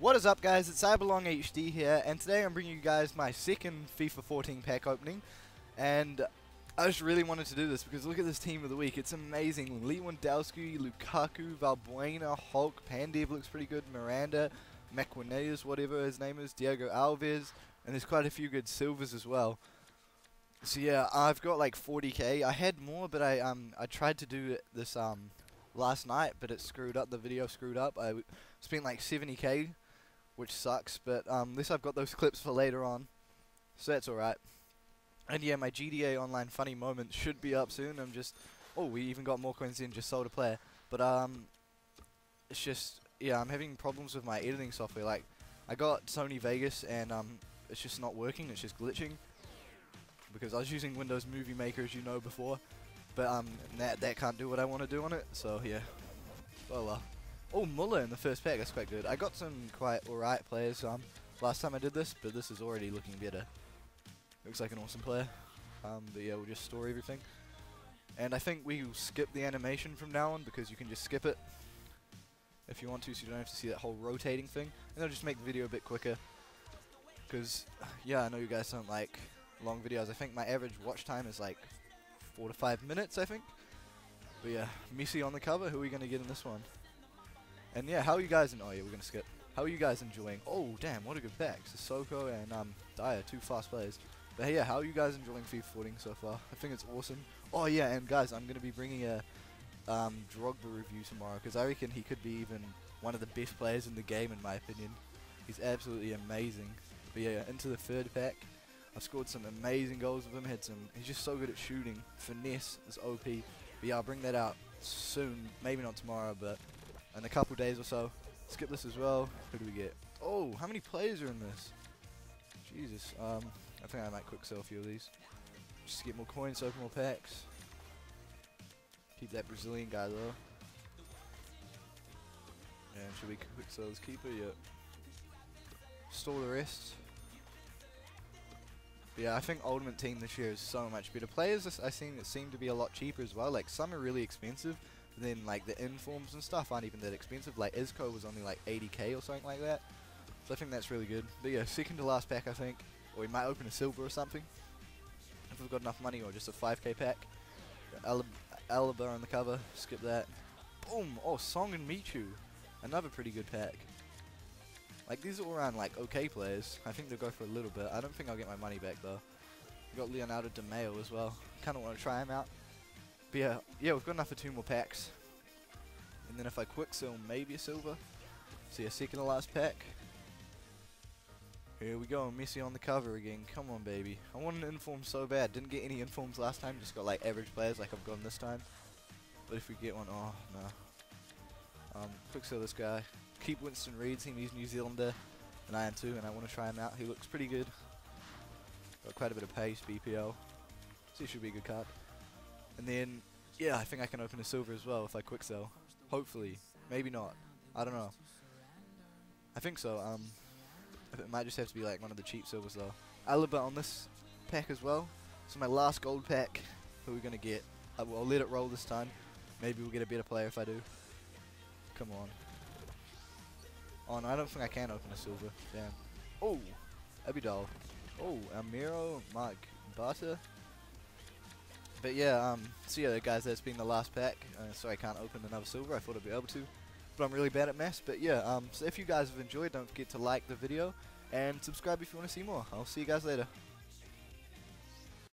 What is up guys, it's iBELONG HD here, and today I'm bringing you guys my second FIFA 14 pack opening, and I just really wanted to do this because look at this team of the week, it's amazing. Lewandowski, Lukaku, Valbuena, Hulk, Pandev looks pretty good, Miranda, Maquinez, whatever his name is, Diego Alves, and there's quite a few good silvers as well. So yeah, I've got like 40k. I had more, but I um I tried to do this um last night, but it screwed up. The video screwed up. I spent like 70k, which sucks. But um, at least I've got those clips for later on, so that's alright. And yeah, my GTA Online funny moments should be up soon. I'm just oh, we even got more coins in just sold a player. But um, it's just yeah, I'm having problems with my editing software. Like I got Sony Vegas and um, it's just not working. It's just glitching because I was using Windows Movie Maker as you know before, but um that that can't do what I want to do on it. So yeah, well uh, oh Muller in the first pack that's quite good. I got some quite alright players um last time I did this, but this is already looking better. Looks like an awesome player. Um, but yeah, we'll just store everything. And I think we will skip the animation from now on because you can just skip it if you want to, so you don't have to see that whole rotating thing. And that'll just make the video a bit quicker. Because, yeah, I know you guys don't like long videos. I think my average watch time is like four to five minutes, I think. But yeah, Messi on the cover. Who are we going to get in this one? And yeah, how are you guys? In oh yeah, we're to skip. How are you guys enjoying? Oh damn, what a good pack. Sissoko and um, Dyer, two fast players. But yeah, how are you guys enjoying FIFA 14 so far? I think it's awesome. Oh yeah, and guys, I'm to be bringing a um, Drogba review tomorrow because I reckon he could be even one of the best players in the game in my opinion. He's absolutely amazing. But yeah, into the third pack. I've scored some amazing goals with him. Had some. He's just so good at shooting. Finesse is OP. But yeah, I'll bring that out soon. Maybe not tomorrow, but in a couple days or so. Skip this as well. Who do we get? Oh, how many players are in this? Jesus. Um, I think I might quick sell a few of these. Just get more coins, open more packs. Keep that Brazilian guy though. And should we quick sell this keeper? Yep. Store the rest. But yeah, I think Ultimate Team this year is so much better. Players I seen that seem to be a lot cheaper as well. Like some are really expensive, then like the informs and stuff aren't even that expensive. Like Isco was only like 80k or something like that. So I think that's really good. But yeah, second to last pack I think. Or we might open a silver or something. If we've got enough money or just a 5k pack. Alaba on the cover, skip that. Boom! Oh, Song and Michu. Another pretty good pack. Like, these are all around, like, okay players. I think they'll go for a little bit. I don't think I'll get my money back, though. We've got Leonardo Di Maio as well. Kind of want to try him out. But yeah, yeah, we've got enough for two more packs. And then if I quick sell, maybe a silver. So yeah, second to last pack. Here we go, Messi on the cover again. Come on, baby. I want an inform so bad. Didn't get any informs last time. Just got like average players like I've gotten this time. But if we get one, oh no. Um, quick sell this guy. Keep Winston Reid. Team he's New Zealander, and I am too. And I want to try him out. He looks pretty good. Got quite a bit of pace, BPL. So he should be a good card. And then, yeah, I think I can open a silver as well if I quick sell. Hopefully, maybe not. I don't know. I think so. Um. It might just have to be like one of the cheap silvers though. I Alaba on this pack as well. So my last gold pack. Who are we gonna get? I will let it roll this time. Maybe we'll get a better player if I do. Come on. Oh no, I don't think I can open a silver. Damn. Oh, Abidal. Oh, Amiro, Mark Barter. But yeah, um, so yeah, guys, that's been the last pack. Uh, sorry I can't open another silver. I thought I'd be able to but I'm really bad at maths. But yeah, um, so if you guys have enjoyed, don't forget to like the video and subscribe if you want to see more. I'll see you guys later.